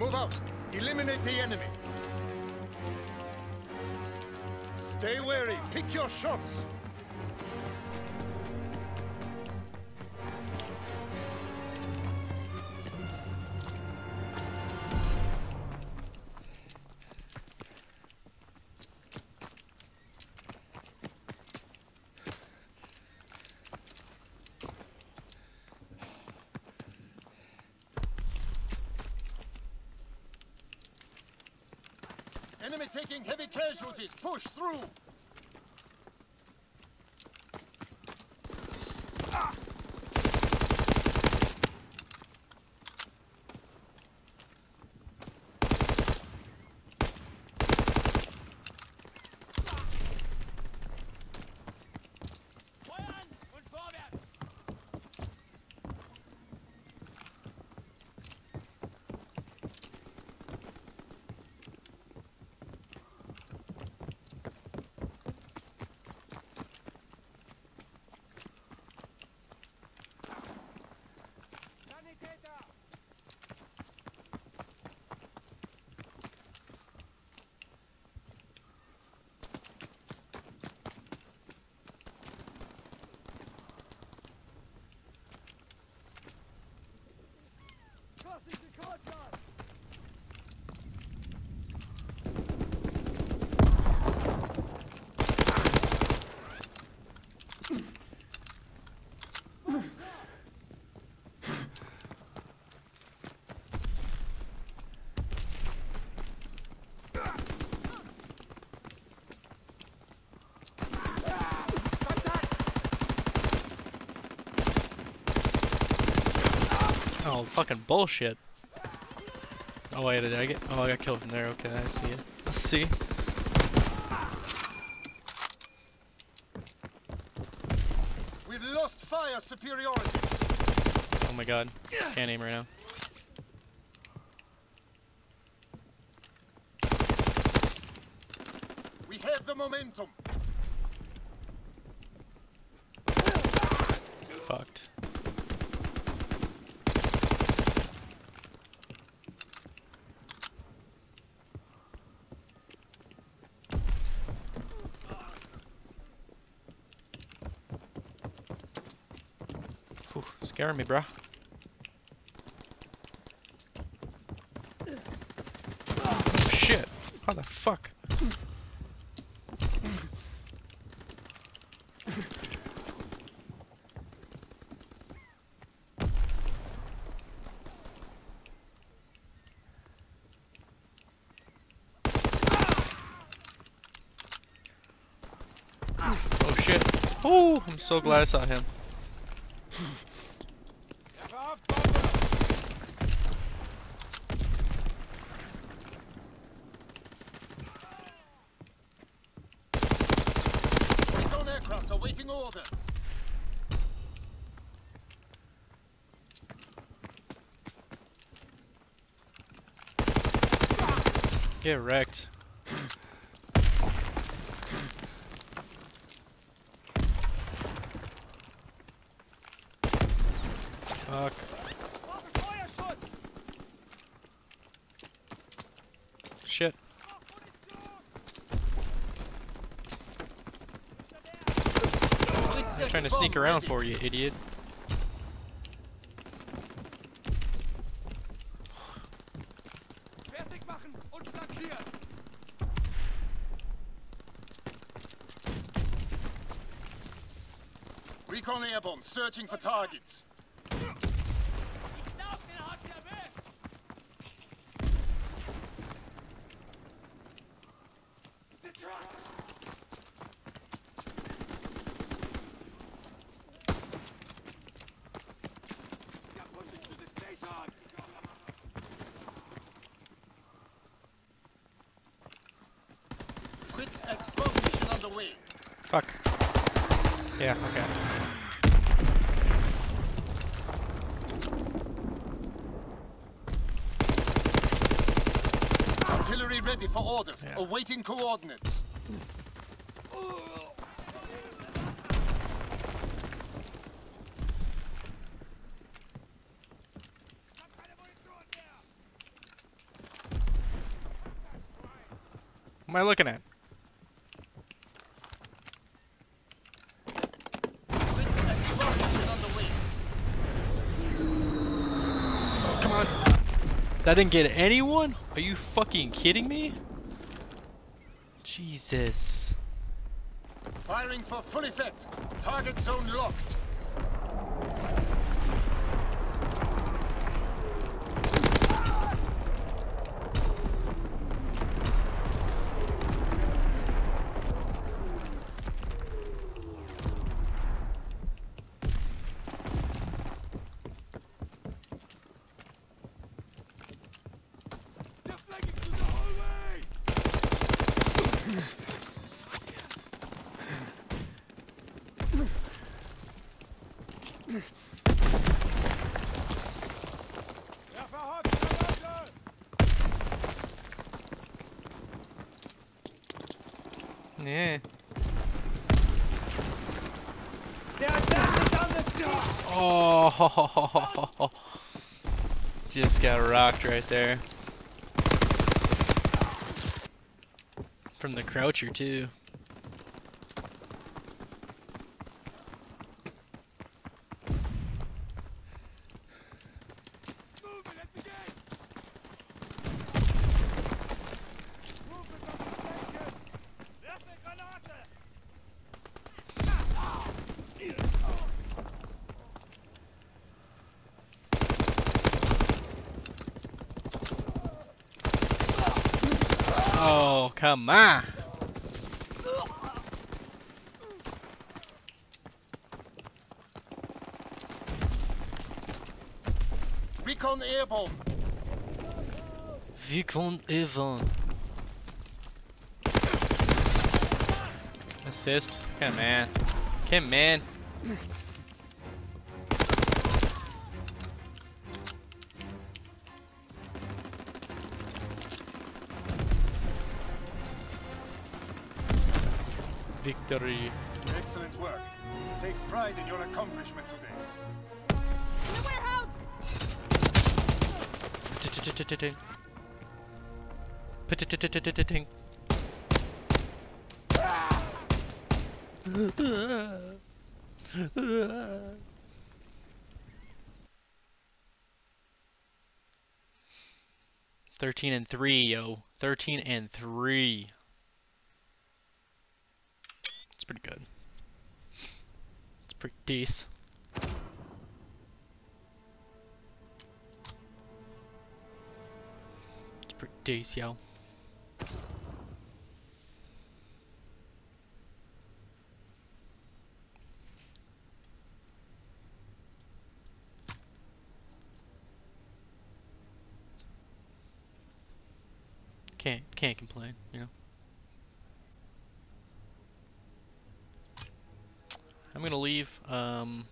Move out. Eliminate the enemy. Stay wary. Pick your shots. Enemy taking heavy casualties. Push through. Oh, fucking bullshit. Oh wait, did I get? Oh, I got killed from there. Okay, I see it. I see. We've lost fire superiority. Oh my god, can't aim right now. We have the momentum. Scaring me, bruh. Oh, shit! How the fuck? Oh shit! Oh, I'm so glad I saw him. Aircraft awaiting orders. Get wrecked. Fuck. Fritz Trying to sneak around for you, idiot. Fertig machen und! Recon airborne, searching for targets. Fritz X bomb mission underway. Fuck. Yeah, okay. Artillery ready for orders. Yeah. Awaiting coordinates. am I looking at? Come on. That didn't get anyone? Are you fucking kidding me? Jesus. Firing for full effect. Target zone locked. Yeah. Oh, just got rocked right there. From the croucher too. Oh, come on. Recon airborne. Vicon Evan. Assist. Come on. Come on. Victory. Excellent work. Take pride in your accomplishment today. The warehouse! Thirteen and three, yo. Thirteen and three. Pretty good. It's pretty decent. It's pretty decent, yo. Can't can't complain, you know. I'm gonna leave. Um,